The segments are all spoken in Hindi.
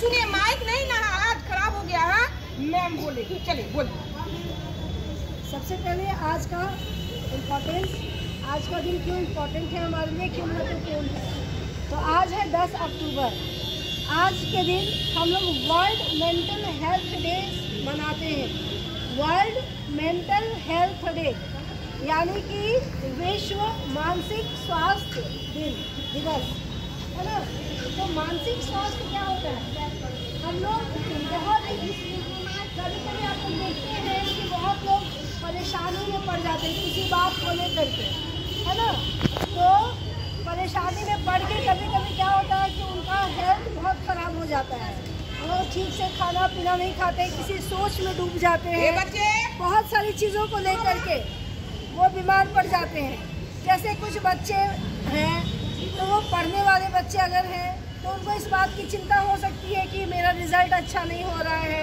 सुनिए माइक नहीं ना आज खराब हो गया, है? मैम बोलेगी चलिए, बोलिए। सबसे पहले आज का इम्पोर्टेंस आज का दिन क्यों इम्पोर्टेंट है हमारे लिए, क्यों महत्वपूर्ण है? तो आज है 10 अक्टूबर। आज के दिन हम लोग वर्ल्ड मेंटल हेल्थ डे मनाते हैं। वर्ल्ड मेंटल हेल्थ डे यानी कि विश्व मानसिक स्वास्थ्य दिन, दिवस। है ना? तो मानसिक स्वास्थ्य क्या होता है? हम लोग बहुत कभी कभी आप लोग देखते हैं कि बहुत लोग परेशानी में पड़ जाते हैं किसी बात को लेकर के है ना? तो परेशानी में पड़ के कभी कभी क्या होता है कि उनका हेल्थ बहुत ख़राब हो जाता है। वो ठीक से खाना पीना नहीं खाते किसी सोच में डूब जाते हैं। बच्चे! बहुत सारी चीज़ों को लेकर के वो बीमार पड़ जाते हैं। जैसे कुछ बच्चे हैं तो वो पढ़ने वाले बच्चे अगर हैं तो उनको इस बात की चिंता हो सकती है कि मेरा रिज़ल्ट अच्छा नहीं हो रहा है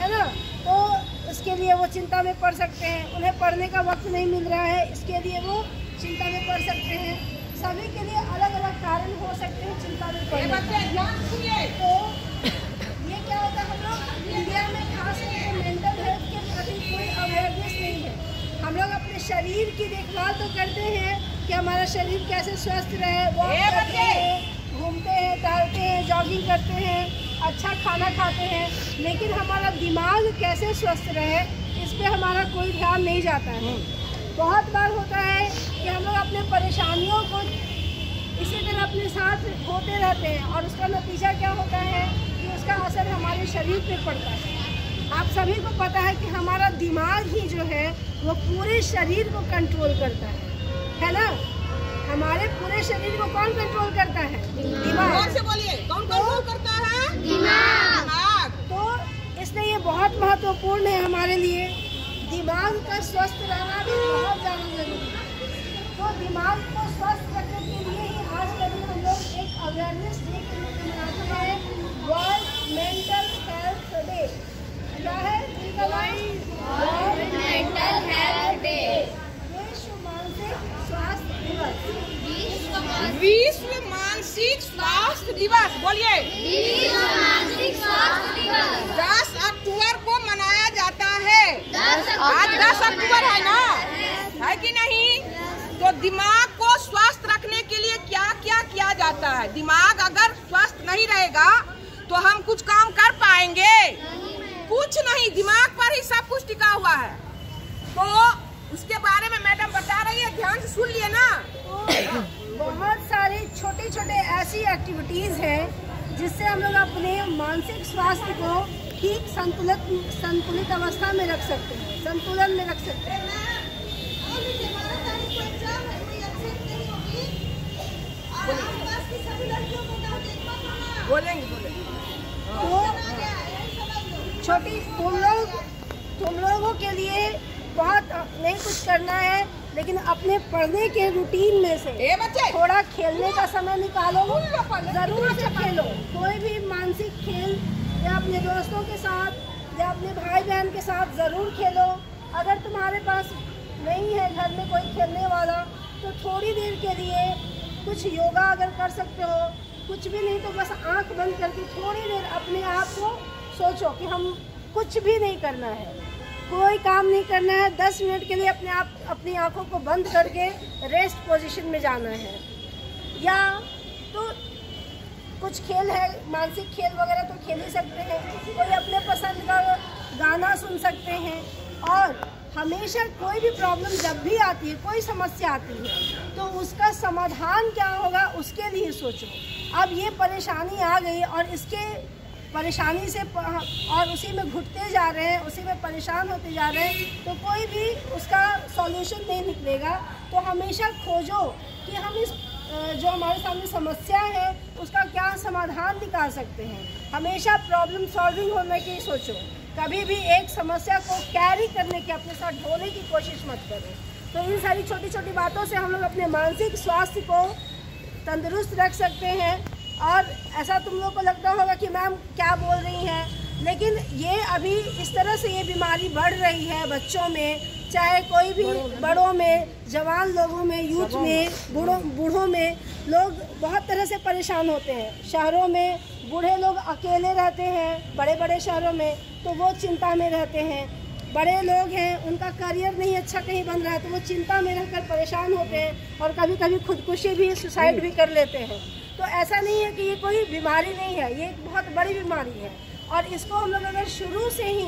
है ना? तो उसके लिए वो चिंता में पढ़ सकते हैं। उन्हें पढ़ने का वक्त नहीं मिल रहा है इसके लिए वो चिंता में पढ़ सकते हैं। सभी के लिए अलग अलग कारण हो सकते हैं चिंता में सुनिए तो ये क्या होता है हम लोग इंडिया में खास करके मेंटल हेल्थ के प्रति कोई अवेयरनेस नहीं है। हम लोग अपने शरीर की देखभाल तो करते हैं कि हमारा शरीर कैसे स्वस्थ रहे वॉक ए करते हैं घूमते हैं टहलते हैं जॉगिंग करते हैं अच्छा खाना खाते हैं लेकिन हमारा दिमाग कैसे स्वस्थ रहे इस पर हमारा कोई ध्यान नहीं जाता है। बहुत बार होता है कि हम लोग अपने परेशानियों को इसी तरह अपने साथ होते रहते हैं और उसका नतीजा क्या होता है कि उसका असर हमारे शरीर पे पड़ता है। आप सभी को पता है कि हमारा दिमाग ही जो है वो पूरे शरीर को कंट्रोल करता है। है ना? हमारे पूरे शरीर को कौन कंट्रोल करता है? दिमाग। से बोलिए कौन कंट्रोल करता है? दिमाग। तो इसलिए ये बहुत महत्वपूर्ण है हमारे लिए। दिमाग का स्वस्थ रहना भी बहुत ज़्यादा ज़रूरी है। तो दिमाग को स्वस्थ रखने के लिए ही आज का दिन हम लोग एक अवेयरनेस डे के रूप में मनाते हैं। वर्ल्ड मेंटल हेल्थ डे क्या है इनका नाम वर्ल्ड मेंटल हेल्थ डे विश्व मानसिक स्वास्थ्य दिवस विश्व मानसिक स्वास्थ्य दिवस बोलिए। दस अक्टूबर को मनाया जाता है। आज दस अक्टूबर है ना? है। कि नहीं? तो दिमाग को स्वस्थ रखने के लिए क्या क्या किया जाता है? दिमाग अगर स्वस्थ नहीं रहेगा तो हम कुछ काम कर पाएँगे। कुछ नहीं दिमाग पर ही सब कुछ टिका हुआ है। तो उसके बारे में मैडम बता रही है ध्यान से सुन लिए ना? बहुत सारी छोटे छोटे ऐसी एक्टिविटीज़ हैं जिससे हम लोग अपने मानसिक स्वास्थ्य को ठीक संतुलित संतुलित अवस्था में रख सकते हैं संतुलन में रख सकते हैं। बोलेंगे बोलेंगे। तो छोटी तुम लोग तुम लोगों के लिए बहुत नहीं कुछ करना है लेकिन अपने पढ़ने के रूटीन में से ए बच्चे! थोड़ा खेलने का समय निकालो ज़रूर से खेलो। कोई भी मानसिक खेल या अपने दोस्तों के साथ या अपने भाई बहन के साथ ज़रूर खेलो। अगर तुम्हारे पास नहीं है घर में कोई खेलने वाला तो थोड़ी देर के लिए कुछ योगा अगर कर सकते हो। कुछ भी नहीं तो बस आँख बंद करके थोड़ी देर अपने आप को सोचो कि हम कुछ भी नहीं करना है। कोई काम नहीं करना है। दस मिनट के लिए अपने आप, अपनी आँखों को बंद करके रेस्ट पोजीशन में जाना है। या तो कुछ खेल है, मानसिक खेल वगैरह तो खेल ही सकते हैं। कोई अपने पसंद का गाना सुन सकते हैं। और हमेशा कोई भी प्रॉब्लम जब भी आती है, कोई समस्या आती है तो उसका समाधान क्या होगा, उसके लिए सोचो। अब ये परेशानी आ गई और इसके परेशानी से और उसी में घुटते जा रहे हैं, उसी में परेशान होते जा रहे हैं तो कोई भी उसका सॉल्यूशन नहीं निकलेगा। तो हमेशा खोजो कि हम इस जो हमारे सामने समस्या है, उसका क्या समाधान निकाल सकते हैं। हमेशा प्रॉब्लम सॉल्विंग होने की सोचो। कभी भी एक समस्या को कैरी करने की अपने साथ ढोने की कोशिश मत करो। तो इन सारी छोटी छोटी बातों से हम लोग अपने मानसिक स्वास्थ्य को तंदुरुस्त रख सकते हैं। और ऐसा तुम लोग को लगता होगा कि मैम क्या बोल रही हैं लेकिन ये अभी इस तरह से ये बीमारी बढ़ रही है बच्चों में चाहे कोई भी बड़ों में। जवान लोगों में यूथ में बूढ़ों बूढ़ों में लोग बहुत तरह से परेशान होते हैं। शहरों में बूढ़े लोग अकेले रहते हैं बड़े बड़े शहरों में तो वो चिंता में रहते हैं। बड़े लोग हैं उनका करियर नहीं अच्छा कहीं बन रहा है तो वो चिंता में रहकर परेशान होते हैं और कभी कभी खुदकुशी भी सुसाइड भी कर लेते हैं। तो ऐसा नहीं है कि ये कोई बीमारी नहीं है, ये एक बहुत बड़ी बीमारी है। और इसको हम लोग अगर शुरू से ही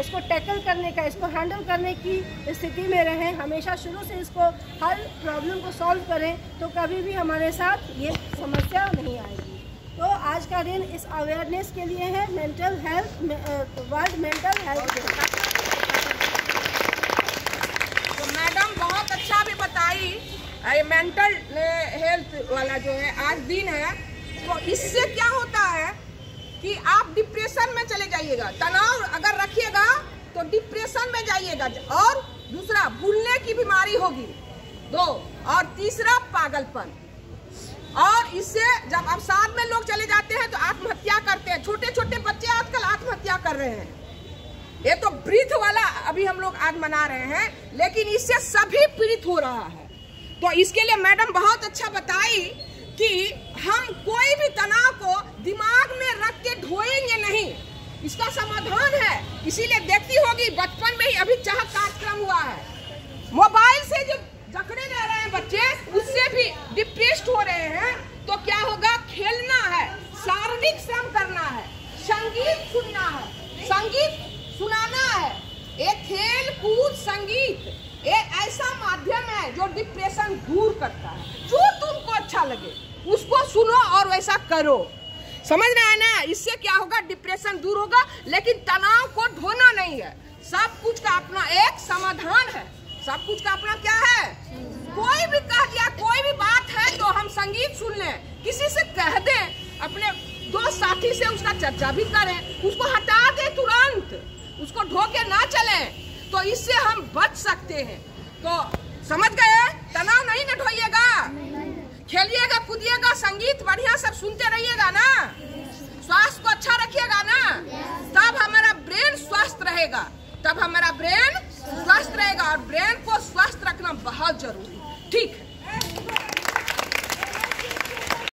इसको टैकल करने का, इसको हैंडल करने की स्थिति में रहें, हमेशा शुरू से इसको हर प्रॉब्लम को सॉल्व करें तो कभी भी हमारे साथ ये समस्या नहीं आएगी। तो आज का दिन इस अवेयरनेस के लिए है mental health world mental health तो मैडम बहुत अच्छा भी बताई मेंटल हेल्थ वाला जो है, आज दिन है तो इससे क्या होता है कि आप डिप्रेशन में चले जाइएगा। तनाव अगर रखिएगा तो डिप्रेशन में जाइएगा। और दूसरा, भूलने की बीमारी होगी। दो, और तीसरा, पागलपन। और इससे जब अब साथ में लोग चले जाते हैं तो आत्महत्या करते हैं। छोटे छोटे बच्चे आजकल आत्महत्या कर रहे हैं। ये तो ब्रीथ वाला अभी हम लोग आज मना रहे हैं, लेकिन इससे सभी पीड़ित हो रहा है। तो इसके लिए मैडम बहुत अच्छा बताई कि हम कोई भी तनाव को दिमाग में रख के ढोएँगे नहीं। इसका समाधान है। इसीलिए देखती होगी, बचपन में ही अभी चाह कार्यक्रम हुआ है। मोबाइल से जो जकड़े रह रहे हैं बच्चे, उससे भी डिप्रेस्ड हो रहे हैं। तो क्या होगा? खेलना है, शारीरिक श्रम करना है, संगीत सुनना है, संगीत सुनाना है। एक खेल कूद संगीत। एक ऐसा माध्यम है जो डिप्रेशन दूर करता है। जो तुमको अच्छा लगे, उसको सुनो और वैसा करो। समझ रहे हैं ना? इससे क्या होगा? डिप्रेशन दूर होगा, लेकिन तनाव को ढोना नहीं है। सब कुछ का अपना एक समाधान है। सब कुछ का अपना क्या है? कोई भी कह दिया, कोई भी बात है तो हम संगीत सुन लें। किसी से कह दें, अपने दो साथी से उसका चर्चा भी करें। उसको हटा दे तुरंत। उसको ढो के ना चले। तो इससे हम बच सकते हैं। तो समझ गए? तनाव नहीं न ढोइएगा खेलिएगा, कूदिएगा, संगीत बढ़िया सब सुनते रहिएगा ना? स्वास्थ्य को अच्छा रखिएगा ना? तब हमारा ब्रेन स्वस्थ रहेगा। तब हमारा ब्रेन स्वस्थ रहेगा और ब्रेन को स्वस्थ रखना बहुत ज़रूरी